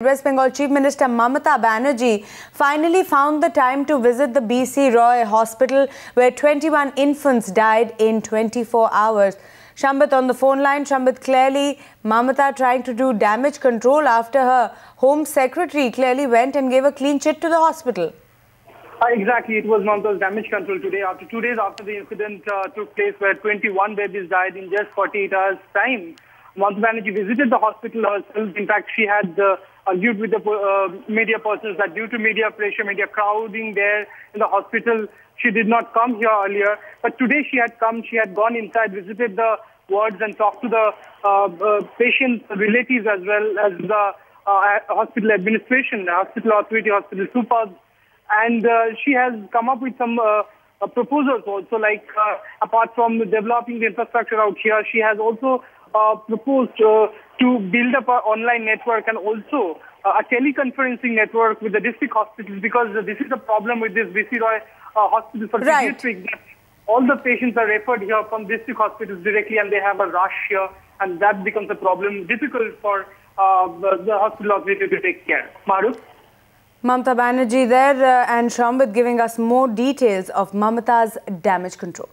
West Bengal Chief Minister Mamata Banerjee finally found the time to visit the BC Roy Hospital where 21 infants died in 24 hours. Shambit on the phone line. Shambit, clearly Mamata trying to do damage control after her Home Secretary clearly went and gave a clean chit to the hospital. Uh, exactly, it was Mamata's damage control today. After two days after the incident uh, took place where 21 babies died in just 48 hours time, Mamata Banerjee visited the hospital herself. In fact, she had uh, argued with the uh, media persons that due to media pressure, media crowding there in the hospital, she did not come here earlier. But today she had come, she had gone inside, visited the wards and talked to the uh, uh, patients' relatives as well as the uh, hospital administration, hospital authority, hospital supers. And uh, she has come up with some uh, proposals also, like apart from developing the infrastructure out here, she has also proposed to build up an online network and also uh, a teleconferencing network with the district hospitals because this is a problem with this BC Roy uh, hospital for right. district. All the patients are referred here from district hospitals directly and they have a rush here and that becomes a problem, difficult for uh, the, the, hospital authority to take care. Maruf? Mamata Banerjee there uh, and Shambit giving us more details of Mamata's damage control.